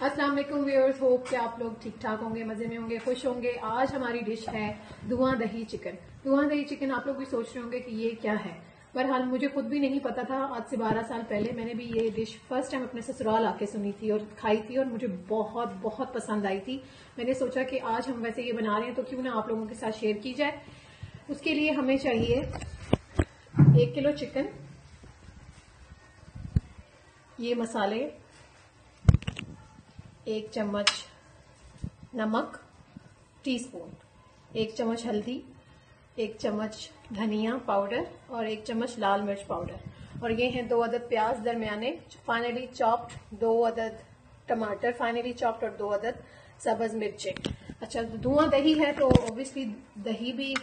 अस्सलाम वालेकुम viewers hope कि आप लोग ठीक ठाक होंगे, मज़े में होंगे, खुश होंगे। आज हमारी डिश है धुआँ दही चिकन धुआँ दही चिकन आप लोग भी सोच रहे होंगे कि ये क्या है? पर हाल मुझे खुद भी नहीं पता था। आज से 12 साल पहले मैंने भी ये डिश फ़र्स्ट टाइम अपने ससुराल आके सुनी थी और खाई थी और मुझे बहुत बहुत पसंद आई थी। मैंने सोचा कि आज हम वैसे ये बना रहे हैं तो क्यों ना आप लोगों के साथ शेयर की जाए। उसके लिए हमें चाहिए एक किलो चिकन ये मसाले एक चम्मच नमक टीस्पून एक चम्मच हल्दी, एक चम्मच धनिया पाउडर और एक चम्मच लाल मिर्च पाउडर और ये हैं दो अदद प्याज दरमियाने फाइनली चॉप्ड दो अदद टमाटर फाइनली चॉप्ड और दो अदद सब्ज मिर्चे. अच्छा धुआँ दही है तो ऑब्वियसली दही भी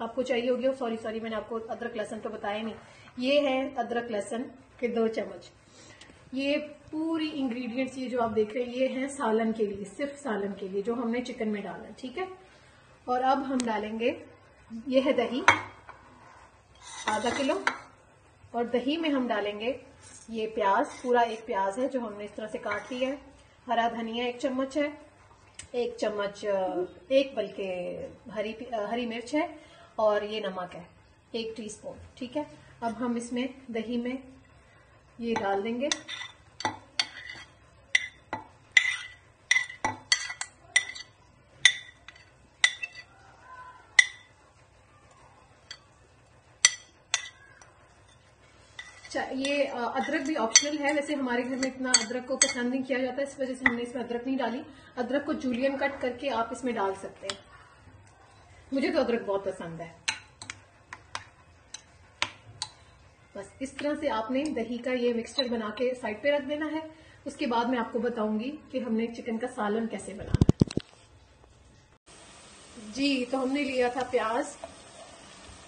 आपको चाहिए होगी। सॉरी सॉरी मैंने आपको अदरक लहसन तो बताया नहीं। ये है अदरक लहसन के दो चम्मच। ये पूरी इंग्रेडिएंट्स ये जो आप देख रहे हैं, ये हैं सालन के लिए, सिर्फ़ सालन के लिए, जो हमने चिकन में डाला है ठीक है? और अब हम डालेंगे, ये है दही, आधा किलो, और दही में हम डालेंगे ये प्याज, पूरा एक प्याज है जो हमने इस तरह से काट लिया है। हरा धनिया एक चम्मच है, एक चम्मच एक बल्कि हरी हरी मिर्च है, और ये नमक है, एक टीस्पून, ठीक है? अब हम इसमें दही में ये डाल देंगे। ये अदरक भी ऑप्शनल है। वैसे हमारे घर में इतना अदरक को पसंद नहीं किया जाता, इस वजह से हमने इसमें अदरक नहीं डाली। अदरक को जूलियन कट करके आप इसमें डाल सकते हैं। मुझे तो अदरक बहुत पसंद है। बस इस तरह से आपने दही का ये मिक्सचर बना के साइड पे रख देना है। उसके बाद मैं आपको बताऊँगी कि हमने चिकन का सालन कैसे बनाना है। जी तो हमने लिया था प्याज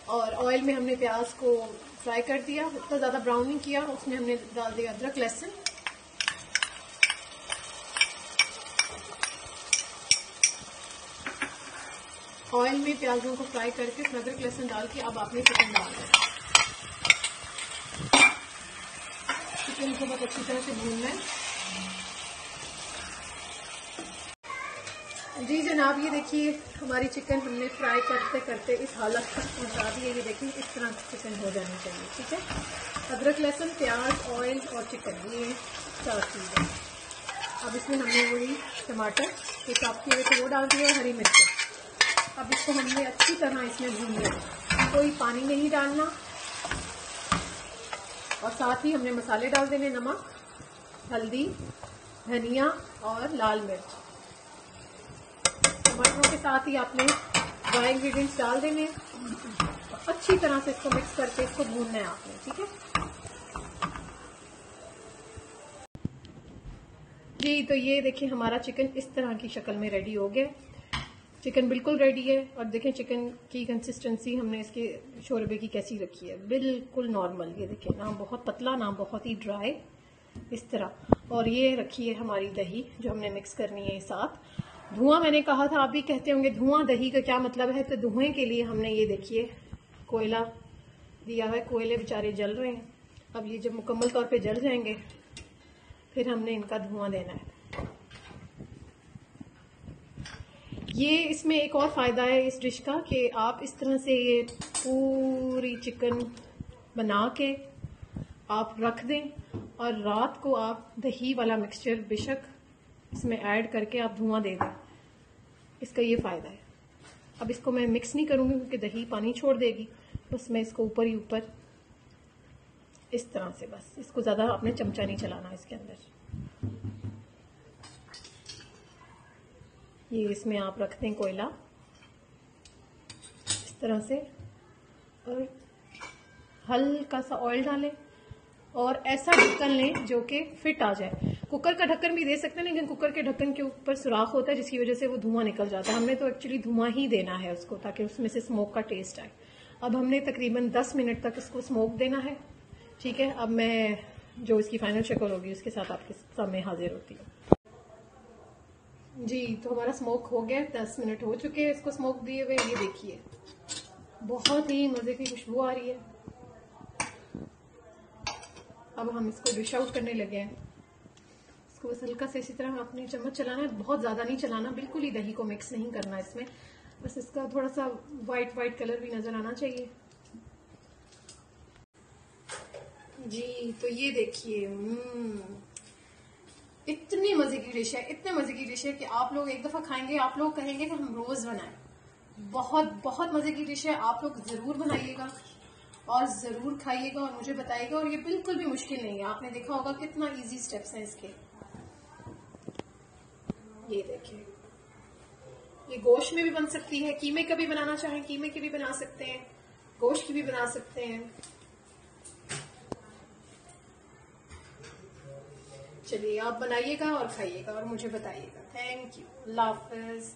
और ऑयल में हमने प्याज को फ्राई कर दिया। इतना ज़्यादा ब्राउन नहीं किया, उसमें हमने डाल दिया अदरक, लहसुन। ऑयल में प्याजों को फ्राई करके अदरक, लहसुन डाल के अब आपने चिकन डाल दिया चिकन को बहुत अच्छी तरह से भूनना है। जी जनाब, ये देखिए, हमारी चिकन हमने फ्राई करते करते इस हालत तक पहुँचा दी है। ये देखिए, इस तरह चिकन हो जानी चाहिए, ठीक है? अदरक, लहसुन, प्याज ऑयल और चिकन ये चार चीज़ें अब इसमें हमने वही टमाटर के चाप किए हुए थे वो डाल दिए हरी मिर्च। अब इसको हमने अच्छी तरह इसमें भून लिया। कोई पानी नहीं डालना और साथ ही हमने मसाले डाल देने नमक, हल्दी, धनिया और लाल मिर्च। टमाटरों के साथ ही आपने ड्राई इंग्रेडिएंट्स डाल देने। अच्छी तरह से इसको मिक्स करके इसको भूनना है आपने, ठीक है? जी तो ये देखिए, हमारा चिकन इस तरह की शक्ल में रेडी हो गया। चिकन बिल्कुल रेडी है और देखें चिकन की कंसिस्टेंसी हमने इसके शोरबे की कैसी रखी है। बिल्कुल नॉर्मल ये देखें ना बहुत पतला ना बहुत ही ड्राई इस तरह। और ये रखी है हमारी दही, जो हमने मिक्स करनी है साथ। धुआँ मैंने कहा था, आप भी कहते होंगे, धुआँ, दही का क्या मतलब है? तो धुएँ के लिए हमने ये देखिए, कोयला दिया है। कोयले बेचारे जल रहे हैं। अब ये जब मुकम्मल तौर पे जल जाएँगे, फिर हमने इनका धुआँ देना है। ये इसमें एक और फ़ायदा है इस डिश का कि आप इस तरह से ये पूरी चिकन बना के आप रख दें और रात को आप दही वाला मिक्सचर बेशक इसमें ऐड करके आप धुआँ दे दें। इसका ये फ़ायदा है। अब इसको मैं मिक्स नहीं करूँगी क्योंकि दही पानी छोड़ देगी। बस मैं इसको ऊपर ही ऊपर इस तरह से बस। इसको ज़्यादा आपने चमचा नहीं चलाना इसके अंदर। ये इसमें आप रख दें कोयला। इस तरह से। और हल्का सा ऑयल डालें और ऐसा ढक्कन लें जो कि फिट आ जाए। कुकर का ढक्कन भी दे सकते हैं, लेकिन कुकर के ढक्कन के ऊपर सुराख होता है, जिसकी वजह से वो धुआँ निकल जाता है। हमने तो एक्चुअली धुआँ ही देना है उसको, ताकि उसमें से स्मोक का टेस्ट आए। अब हमने तकरीबन 10 मिनट तक इसको स्मोक देना है। ठीक है, अब मैं जो इसकी फाइनल शक्ल होगी, उसके साथ आपके सामने हाजिर होती हूँ। जी तो हमारा स्मोक हो गया दस मिनट हो चुके हैं इसको स्मोक दिए हुए ये देखिए। बहुत ही मज़े की खुशबू आ रही है। अब हम इसको डिश आउट करने लगे हैं। इसको बस हल्का से इसी तरह अपनी चम्मच चलाना है बहुत ज़्यादा नहीं चलाना बिल्कुल ही दही को मिक्स नहीं करना इसमें। बस इसका थोड़ा सा व्हाइट व्हाइट कलर भी नज़र आना चाहिए। जी तो ये देखिए हम्म, इतनी मज़े की डिश है, इतने मज़े की डिश है कि आप लोग एक दफ़ा खाएँगे, आप लोग कहेंगे कि हम रोज बनाएँ। बहुत बहुत मज़े की डिश है, आप लोग ज़रूर बनाइएगा और ज़रूर खाइएगा और मुझे बताइएगा और ये बिल्कुल भी मुश्किल नहीं है। आपने देखा होगा कितना इजी स्टेप्स हैं इसके। ये देखिए। ये गोश्त में भी बन सकती है, कीमे का भी बनाना चाहें, कीमे की भी बना सकते हैं, गोश्त की भी बना सकते हैं। चलिए आप बनाइएगा और खाइएगा और मुझे बताइएगा। थैंक यू अल्लाह हाफिज।